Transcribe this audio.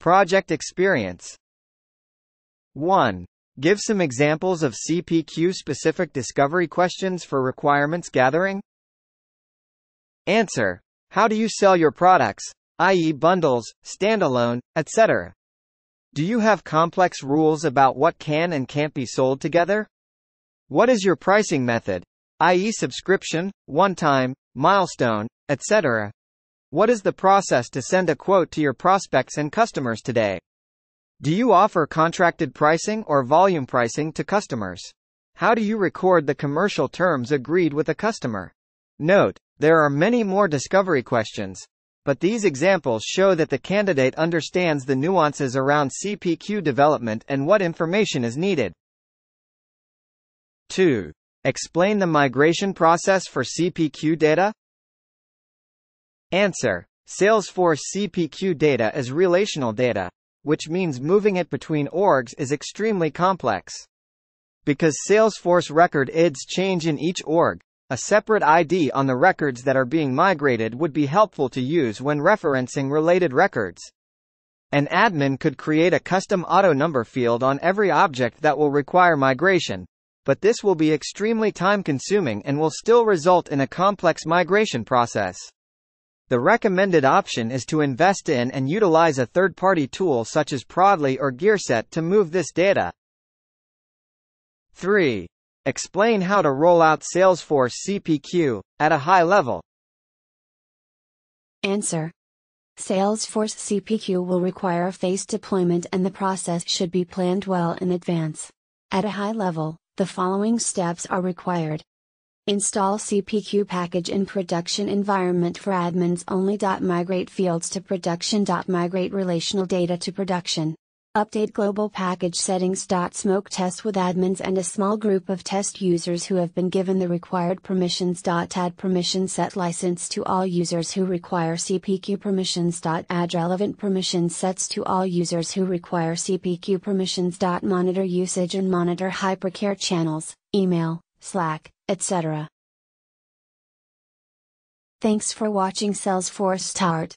Project experience 1. Give some examples of CPQ-specific discovery questions for requirements gathering. Answer. How do you sell your products, i.e. bundles, standalone, etc.? Do you have complex rules about what can and can't be sold together? What is your pricing method, i.e. subscription, one-time, milestone, etc.? What is the process to send a quote to your prospects and customers today? Do you offer contracted pricing or volume pricing to customers? How do you record the commercial terms agreed with a customer? Note, there are many more discovery questions, but these examples show that the candidate understands the nuances around CPQ development and what information is needed. 2. Explain the migration process for CPQ data. Answer. Salesforce CPQ data is relational data which means moving it between orgs is extremely complex. Because Salesforce record IDs change in each org, a separate ID on the records that are being migrated would be helpful to use when referencing related records. An admin could create a custom auto number field on every object that will require migration, but this will be extremely time consuming and will still result in a complex migration process. The recommended option is to invest in and utilize a third-party tool such as Prodly or Gearset to move this data. 3. Explain how to roll out Salesforce CPQ, at a high level. Answer. Salesforce CPQ will require a phased deployment and the process should be planned well in advance. At a high level, the following steps are required. Install CPQ package in production environment for admins only. Migrate fields to production. Migrate relational data to production. Update global package settings. Smoke test with admins and a small group of test users who have been given the required permissions. Add permission set license to all users who require CPQ permissions. Add relevant permission sets to all users who require CPQ permissions. Monitor usage and monitor hypercare channels, email, Slack, etc. Thanks for watching Salesforce Start.